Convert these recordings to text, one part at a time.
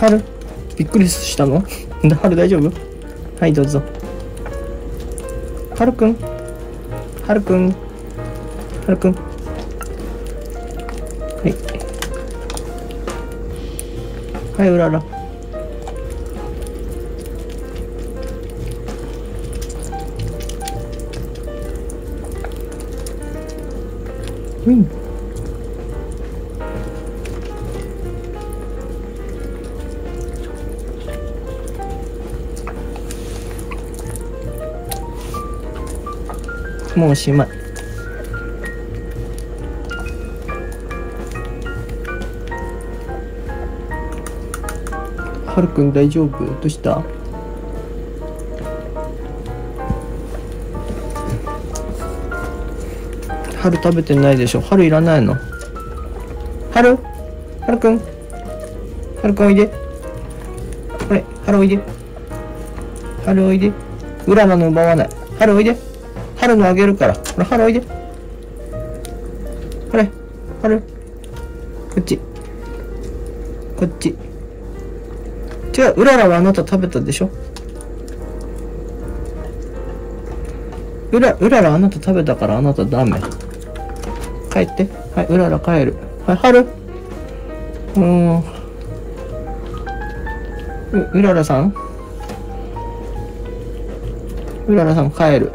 で。おいで。いいで。春？びっくりしたの？春大丈夫？はいどうぞ。春くん？春くん？春くん？はい。はいうらら。うん。もうおしまい。はるくん大丈夫？どうした？春食べてないでしょ。春いらないの？春はるくん？はるくんおいで。これ春おいで。春おいで。うららの奪わない。春おいで。春のあげるから。ほら、春おいで。ほれ、春。こっち。こっち。違う、うららはあなた食べたでしょうら、うららあなた食べたからあなたダメ。帰って。はい、うらら帰る。はい、春。うん。う、うららさんうららさん帰る。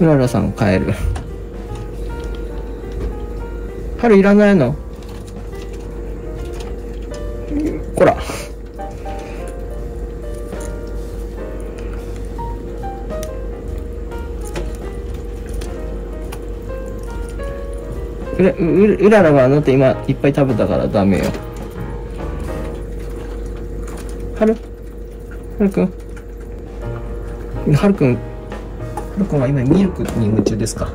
うららさん帰る。春いらないの？こら。うら、ううららはあなた今いっぱい食べたからダメよ。はるはるくんはるくん、はるくんは今ミルクに夢中ですか？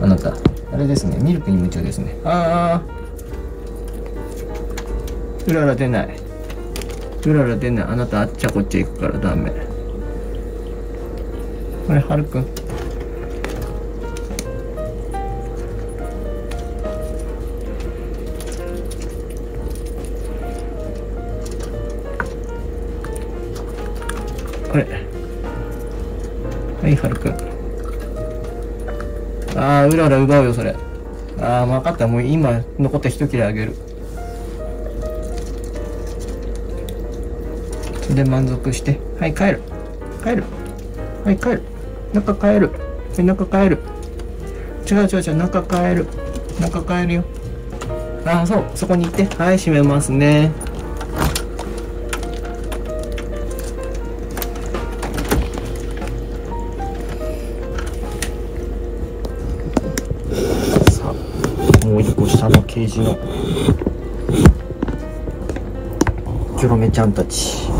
あなた。あれですね。ミルクに夢中ですね。ああ。うらら出ない。うらら出ない。あなたあっちゃこっちゃ行くからダメ。あれ、はるくん。あれはい、はるくん。ああ、うらら奪うよ、それ。ああ、分かった。もう今、残った一切れあげる。それで満足して。はい、帰る。帰る。はい、帰る。中帰る。はい、中帰る。違う違う違う、中帰る。中帰るよ。ああ、そう。そこに行って。はい、閉めますね。キョロメちゃんたち。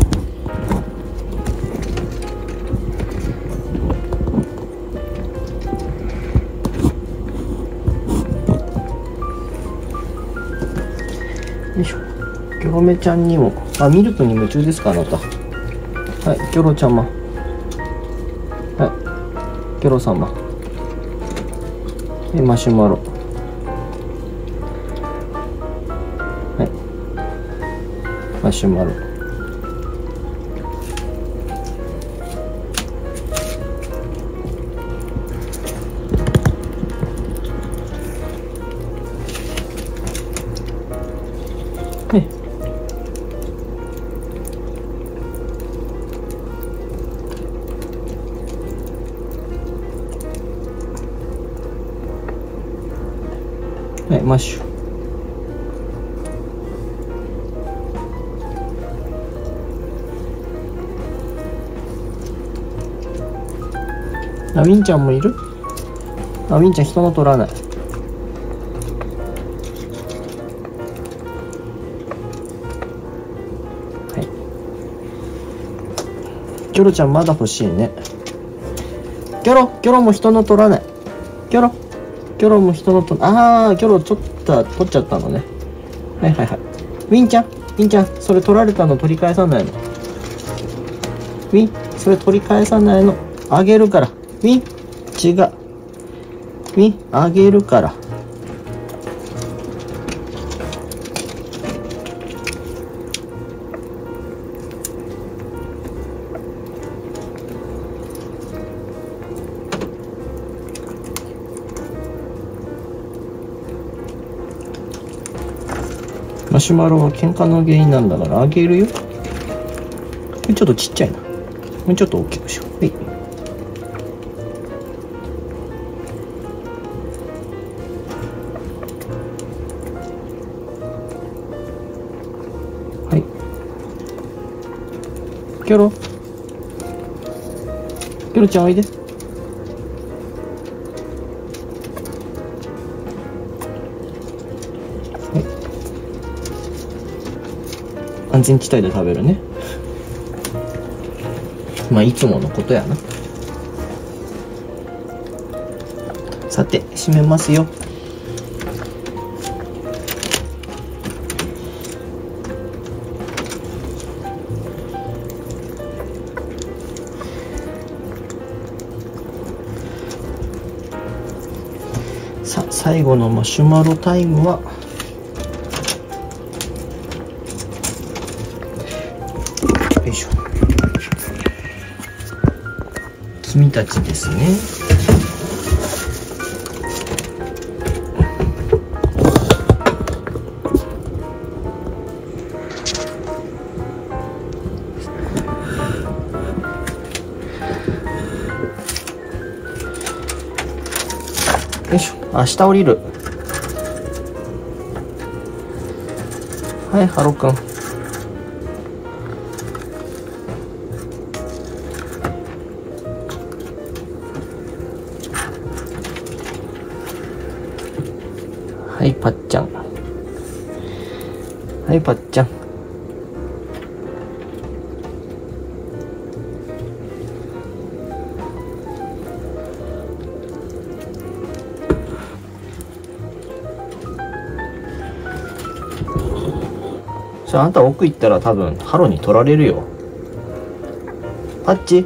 よいしょ。キョロメちゃんにも。あミルクに夢中ですかあなた。はいキョロちゃま。はいキョロ様でマシュマロ。シュマロはい。はいマッシュ。あウィンちゃんもいる？あウィンちゃん人の取らない。はい。キョロちゃんまだ欲しいね。キョロキョロも人の取らない。キョロキョロも人のとああキョロちょっと取っちゃったのね。はいはいはい。ウィンちゃんウィンちゃんそれ取られたの取り返さないの。ウィンそれ取り返さないの。あげるから。ウィン違うウィンあげるから。マシュマロは喧嘩の原因なんだからあげるよ。ちょっとちっちゃいな。もうちょっと大きくしよう。はい。キョロ。キョロちゃんおいで。安全地帯で食べるね。まあいつものことやな。さて閉めますよ。最後のマシュマロタイムはよいしょ。君たちですね。あ下降りるはいハロくんはい、ぱっちゃん。はい、ぱっちゃん。さあ、あんた奥行ったら多分、ハロに取られるよ。パッチ？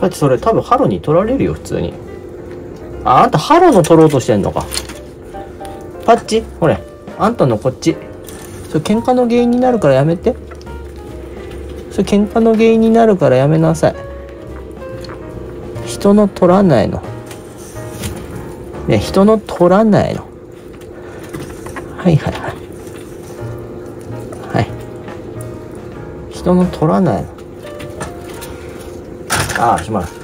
パッチ、それ多分ハロに取られるよ、普通に。あ、あんたハロの取ろうとしてんのか。パッチ？ほれ。あんたのこっち。それ喧嘩の原因になるからやめて。それ喧嘩の原因になるからやめなさい。人の取らないの。ね、人の取らないの。はいはい。はい。人の取らない。ああ、しまう。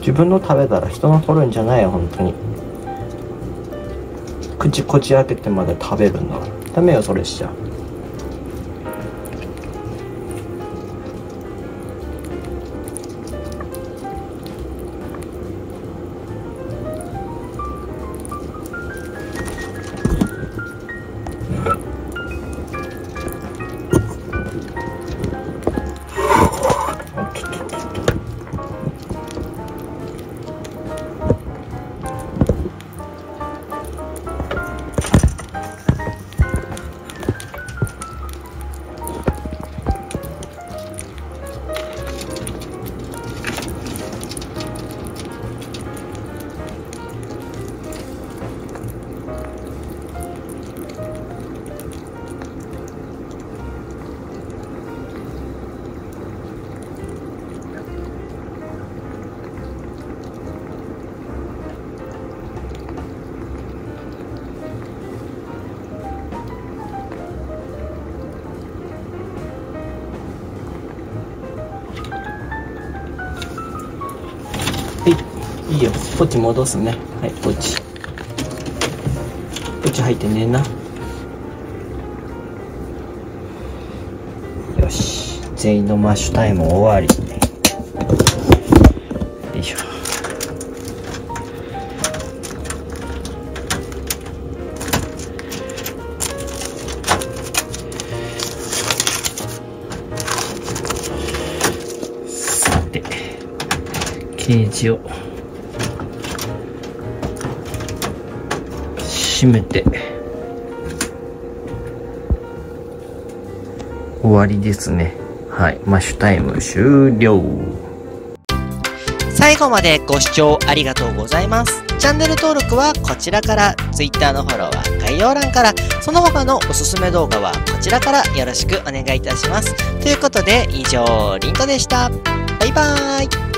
自分の食べたら人の取るんじゃないよ本当に。口こじ開けてまで食べるんだからダメよそれしちゃ。ういいよ。ポチ戻すね。はいポチ。ポチ入ってねえな。よし。全員のマッシュタイム終わり。よいしょ。さてケージを。閉めて終わりですねはいマッシュタイム終了最後までご視聴ありがとうございます。チャンネル登録はこちらから、Twitter のフォローは概要欄から、その他のおすすめ動画はこちらからよろしくお願いいたします。ということで、以上、リンコでした。バイバーイ。